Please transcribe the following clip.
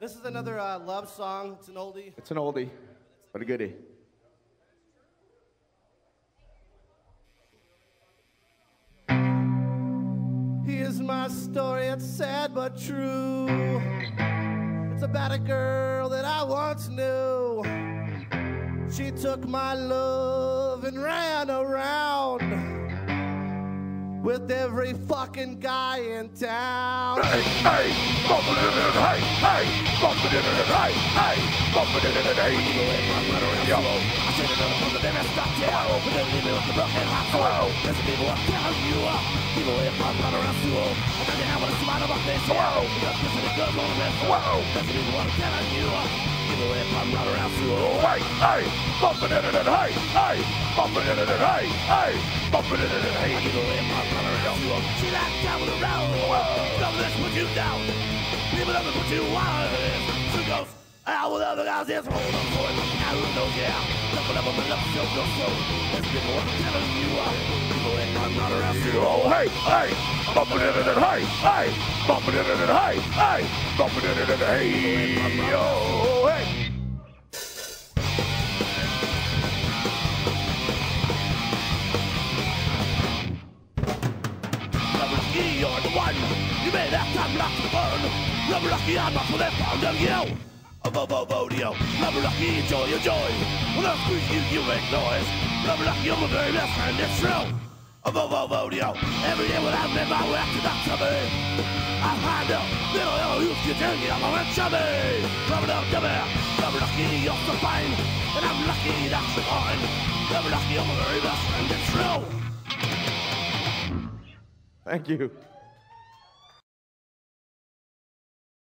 This is another uh, love song. It's an oldie. It's an oldie, but a goodie. Here's my story. It's sad but true. It's about a girl that I once knew. She took my love and ran around with every fucking guy in town. Hey, hey, bumping it in, hey, hey, bumping it in, hey, hey, bumping it in, hey. Yo. I said it from the very start, yeah. But then leave me with the broken heart. Hello. There's some people are telling you up. People way up, run around school. I tell you how when it's smart about this, yeah. Whoa. Just listen to good on this. Whoa. There's some people are telling you up. People way up, run around school. Hey, hey, bumping it in, hey, hey, bumping it in, hey, hey, bumping it in, hey. People way up, run around school. See that down with the road. Whoa. This put you down. People never put you on. So it goes. Out with other guys, yes, hold on for it. I don't know, yeah. Double up on the left, so go what I'm run around. You oh, hey, hey, bumping it in, hey, hey, bumping it in, hey, hey, bumping it in, hey, yo, ski, you're the one. You made that time lock to burn. Rubber Ducky, I'm not for that found of you. A Bobo Bodio. Rubber Ducky, enjoy your joy. When I squeeze you, you make noise. Rubber Ducky, you're my very best friend, it's true. A Bobo Bodio. Every day when I'm in my way to the me. I find out little yellow youth get in, get on and chubby. Rubber Ducky, you're so fine. And I'm lucky that's you're mine. Rubber Ducky, you're my very best friend, it's Thank you.